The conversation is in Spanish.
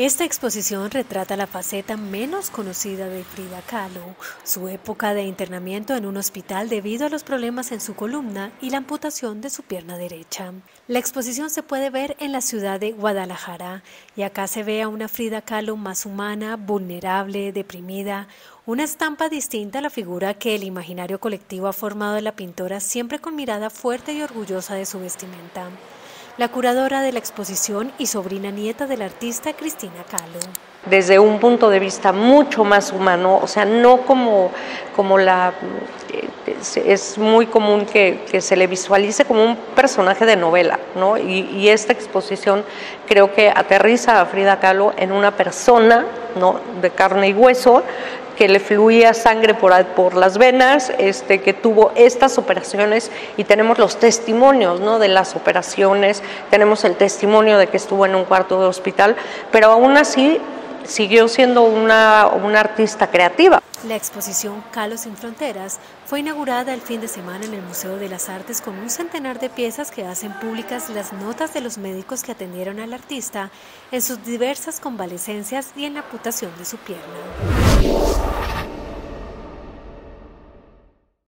Esta exposición retrata la faceta menos conocida de Frida Kahlo, su época de internamiento en un hospital debido a los problemas en su columna y la amputación de su pierna derecha. La exposición se puede ver en la ciudad de Guadalajara y acá se ve a una Frida Kahlo más humana, vulnerable, deprimida, una estampa distinta a la figura que el imaginario colectivo ha formado de la pintora siempre con mirada fuerte y orgullosa de su vestimenta la curadora de la exposición y sobrina nieta del artista Cristina Kahlo. Desde un punto de vista mucho más humano, o sea, no como, como la... Es muy común que, se le visualice como un personaje de novela, ¿no? Y, y, esta exposición creo que aterriza a Frida Kahlo en una persona, ¿no? De carne y hueso, que le fluía sangre por, por las venas, este, que tuvo estas operaciones y tenemos los testimonios ¿no? de las operaciones, tenemos el testimonio de que estuvo en un cuarto de hospital, pero aún así siguió siendo una, una artista creativa. La exposición Calos sin Fronteras fue inaugurada el fin de semana en el Museo de las Artes con un centenar de piezas que hacen públicas las notas de los médicos que atendieron al artista en sus diversas convalecencias y en la amputación de su pierna.